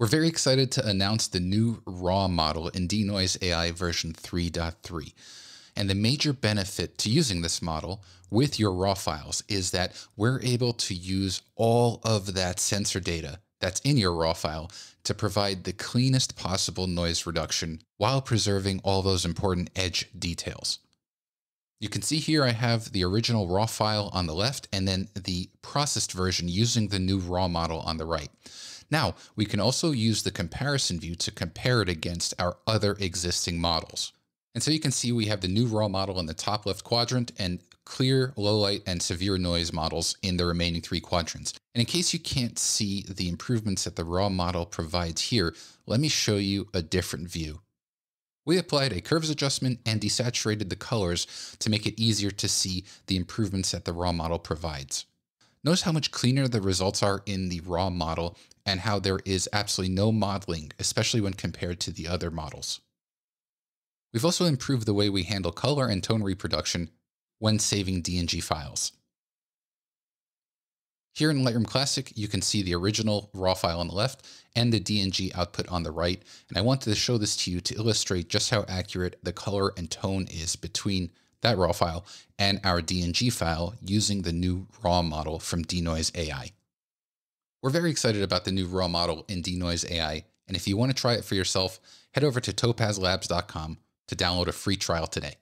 We're very excited to announce the new RAW model in DeNoise AI version 3.3. And the major benefit to using this model with your RAW files is that we're able to use all of that sensor data that's in your RAW file to provide the cleanest possible noise reduction while preserving all those important edge details. You can see here I have the original RAW file on the left and then the processed version using the new RAW model on the right. Now, we can also use the comparison view to compare it against our other existing models. And so you can see we have the new raw model in the top left quadrant and clear, low light, and severe noise models in the remaining three quadrants. And in case you can't see the improvements that the raw model provides here, let me show you a different view. We applied a curves adjustment and desaturated the colors to make it easier to see the improvements that the raw model provides. Notice how much cleaner the results are in the raw model and how there is absolutely no modeling, especially when compared to the other models. We've also improved the way we handle color and tone reproduction when saving DNG files. Here in Lightroom Classic, you can see the original RAW file on the left and the DNG output on the right. And I wanted to show this to you to illustrate just how accurate the color and tone is between that RAW file and our DNG file using the new RAW model from DeNoise AI. We're very excited about the new RAW model in DeNoise AI, and if you want to try it for yourself, head over to topazlabs.com to download a free trial today.